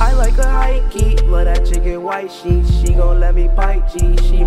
I like a high key, love that chicken white sheet. She gon' let me bite G. She